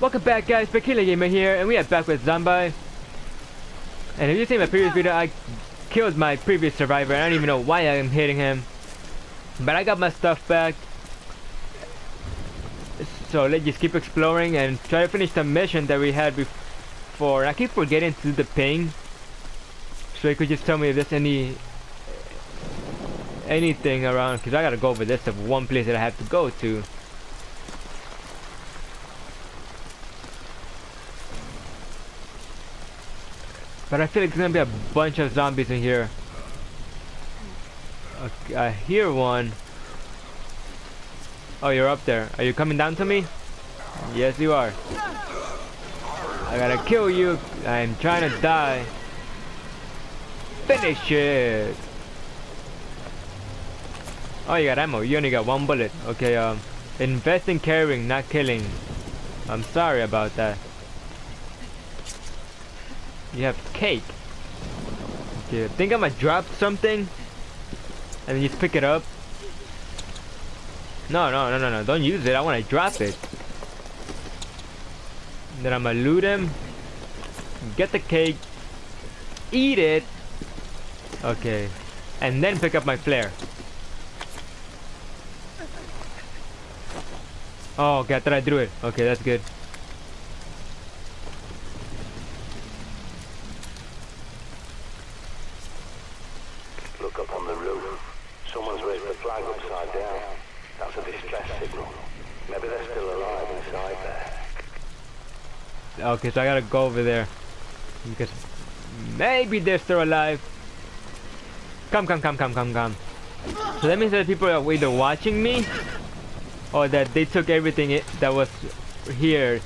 Welcome back guys, Peculiar Gamer here, and we are back with Zombi. And if you seen my previous video, I killed my previous survivor, I don't even know why I'm hitting him. But I got my stuff back. So let's just keep exploring and try to finish the mission that we had before. I keep forgetting to do the ping. So you could just tell me if there's any anything around, because I gotta go over this of one place that I have to go to. But I feel like there's gonna be a bunch of zombies in here. Okay, I hear one. Oh, you're up there. Are you coming down to me? Yes, you are. I gotta kill you. I'm trying to die. Finish it. Oh, you got ammo. You only got one bullet. Okay, um, invest in caring, not killing. I'm sorry about that. You have cake. Okay, I think I'm gonna drop something and then just pick it up. No, no, no, no, no. Don't use it. I want to drop it. Then I'm gonna loot him. Get the cake. Eat it. Okay. And then pick up my flare. Oh, okay. I thought I threw it. Okay, that's good. Look up on the roof. Someone's raised the flag upside down. That's a distress signal. Maybe they're still alive inside there. Okay, so I gotta go over there. Because maybe they're still alive. Come, come, come, come, come, come. So that means that people are either watching me or that they took everything that was here.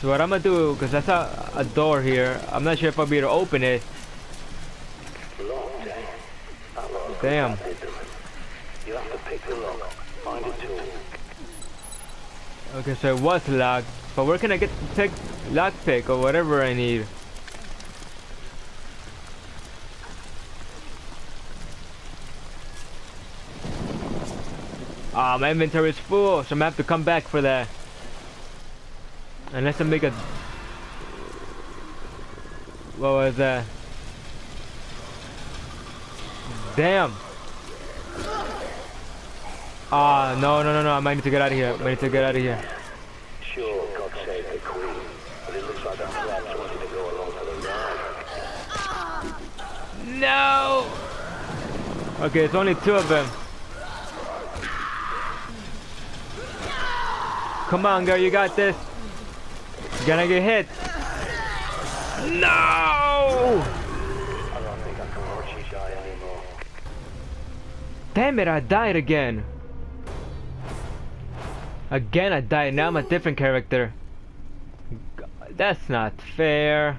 So what I'm gonna do, because I saw a door here, I'm not sure if I'll be able to open it. Locked, eh? That lot of Damn. crap did them. You'll have to pick the lock. Find a tool. Okay, so it was locked. But where can I get the pick, lockpick or whatever I need? Ah, my inventory is full, so I'm gonna have to come back for that. Unless I make a... What was that? Damn! Ah, no, no, no, no, I might need to get out of here. I might need to get out of here. Sure, God save the Queen. But it looks like the flags wanted to go along for the ride. No! Okay, it's only two of them. Come on, girl, you got this. You're gonna get hit. No! I don't think I can watch you die anymore. Damn it, I died again. Again, I died. Now I'm a different character. G- That's not fair.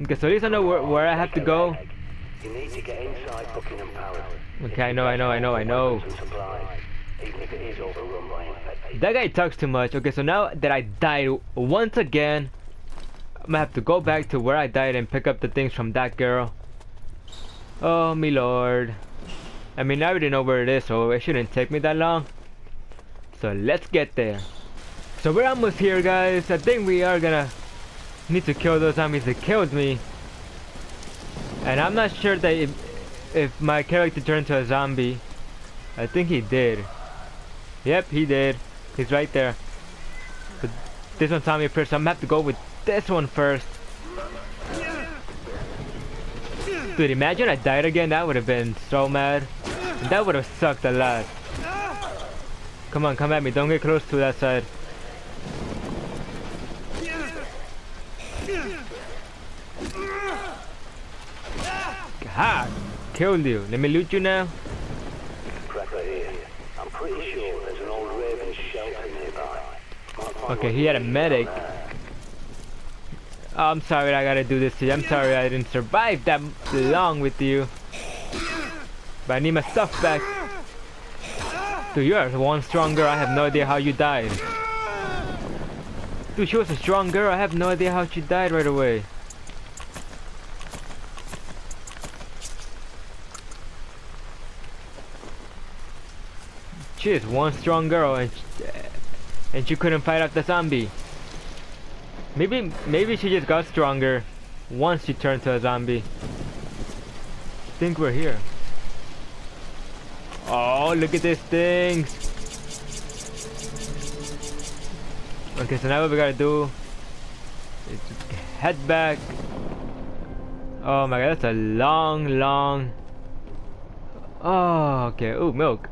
Okay, so at least I know where, where I have to go. You need to get inside Buckingham Palace. Okay, I know, I know, I know, I know. Weapons and supplies, even if it is overrun by infected. That guy talks too much. Okay, so now that I died once again, I'm gonna have to go back to where I died and pick up the things from that girl. Oh, me lord. I mean, I already know where it is, so it shouldn't take me that long. So let's get there. So we're almost here, guys. I think we are gonna need to kill those zombies that killed me. And I'm not sure that if, if my character turned to a zombie. I think he did. Yep, he did. He's right there. But this one saw me first, so I'm gonna have to go with this one first. Dude, imagine I died again. That would have been so mad. That would have sucked a lot. Come on, come at me. Don't get close to that side. Ha! Killed you. Let me loot you now. I'm pretty sure there's an old Raven shelter nearby. Okay, he had a medic. I'm sorry I gotta do this to you. I'm sorry I didn't survive that long with you. But I need my stuff back. Dude, you are one strong girl. I have no idea how you died. Dude, she was a strong girl. I have no idea how she died right away. She is one strong girl and sh- and she couldn't fight off the zombie. Maybe maybe she just got stronger once she turned to a zombie. I think we're here. Oh, look at this thing. Okay, so now what we gotta do is head back. Oh my god, that's a long, long. Oh, okay. Ooh, milk.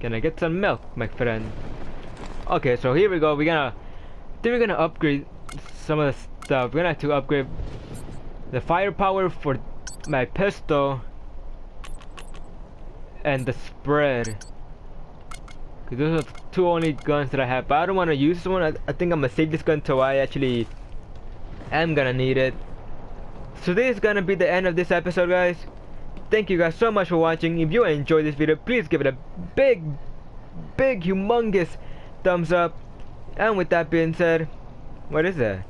Can I get some milk, my friend? Okay, so here we go. We're gonna, then we're gonna upgrade some of the stuff. We're gonna have to upgrade the firepower for my pistol and the spread. Cause those are the two only guns that I have. But I don't want to use this one. I, I think I'm gonna save this gun till I actually am gonna need it. So this is gonna be the end of this episode, guys. Thank you guys so much for watching. If you enjoyed this video, please give it a big, big, humongous thumbs up. And with that being said, what is that?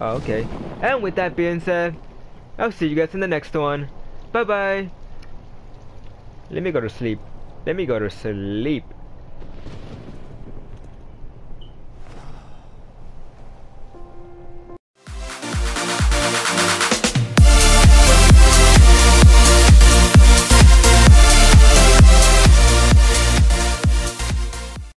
Oh, okay. And with that being said, I'll see you guys in the next one. Bye bye. Let me go to sleep. Let me go to sleep.